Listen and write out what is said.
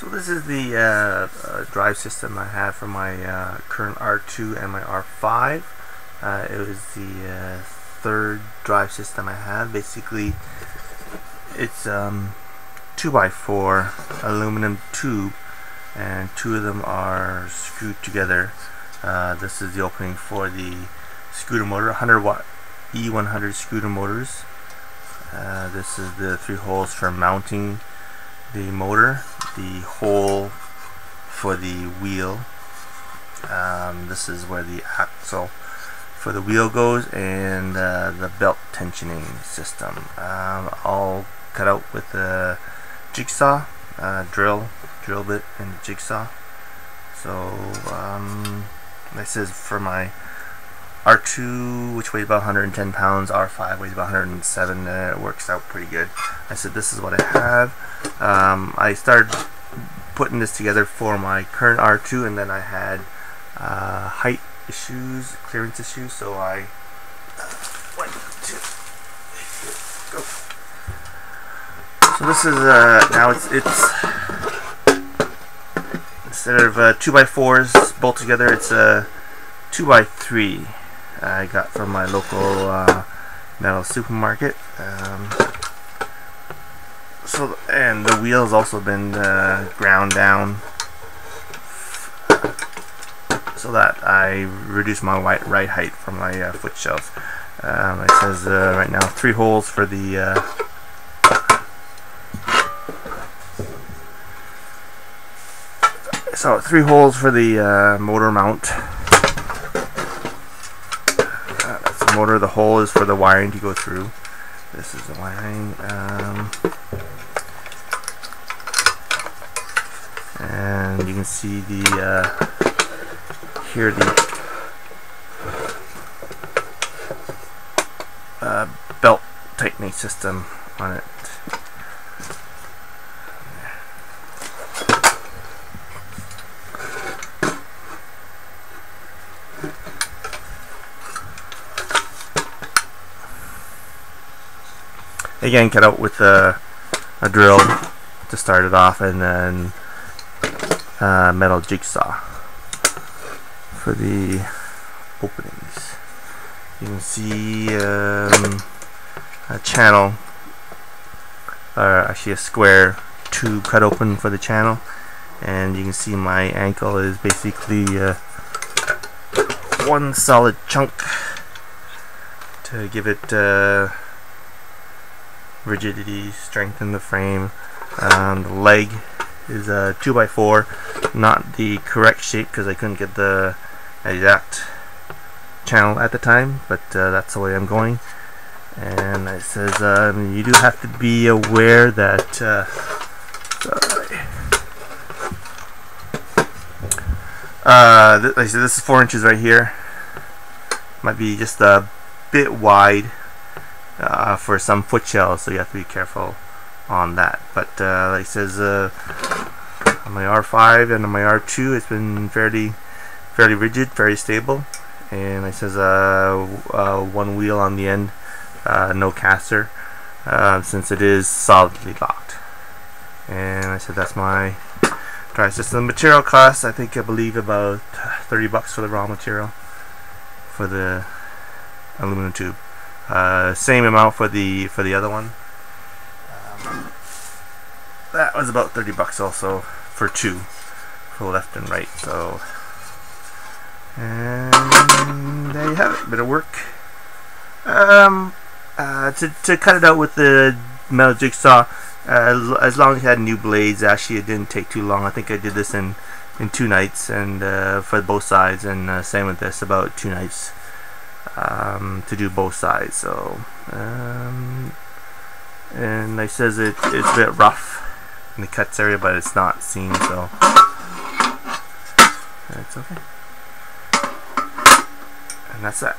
So this is the uh, uh, drive system I have for my uh, current R2 and my R5. Uh, it was the uh, third drive system I have. Basically, it's um, 2x4 aluminum tube and two of them are screwed together. Uh, this is the opening for the scooter motor, 100 watt E100 scooter motors. This is the three holes for mounting the motor, the hole for the wheel. Um, this is where the axle for the wheel goes and uh, the belt tensioning system. Um, all cut out with a jigsaw, uh, drill, drill bit and jigsaw. So um, this is for my R2, which weighs about 110 pounds, R5 weighs about 107, and it works out pretty good. I said this is what I have. Um, I started putting this together for my current R2, and then I had uh, height issues, clearance issues, so I went to go. So this is uh, now it's it's instead of uh, two by fours bolted together, it's a two by three. I got from my local uh, metal supermarket. Um, so and the wheels also been uh, ground down so that I reduce my white right height from my uh, foot shells. Um, it says uh, right now three holes for the uh, so three holes for the uh, motor mount motor. The hole is for the wiring to go through. This is the wiring. Um, and you can see the uh, here the uh, belt tightening system on it. Again cut out with a, a drill to start it off and then uh, metal jigsaw for the openings. You can see um, a channel or actually a square tube cut open for the channel. And you can see my ankle is basically uh, one solid chunk to give it uh, rigidity, strengthen the frame. Um, the leg is a 2x4, not the correct shape because I couldn't get the exact channel at the time, but uh, that's the way I'm going. And it says um, you do have to be aware that uh. Uh, th like I said, this is four inches right here. Might be just a bit wide uh, for some foot shells, so you have to be careful on that. But uh, like it says, uh, on my R5 and on my R2, it's been fairly, fairly rigid, very stable. And it says uh, uh, one wheel on the end, uh, no caster, since it is solidly locked. And I said that's my drive system. The material cost, I think I believe about 30 bucks for the raw material for the aluminum tube. Uh, same amount for the for the other one. Um, that was about 30 bucks also for two, for left and right. So, and there you have it. Bit of work. Um, uh, to to cut it out with the metal jigsaw. Uh, as long as it had new blades, actually it didn't take too long. I think I did this in in two nights, and uh, for both sides, and uh, same with this, about two nights um, to do both sides. So, um, and it says it, it's a bit rough in the cuts area, but it's not seen, so it's okay. And that's that.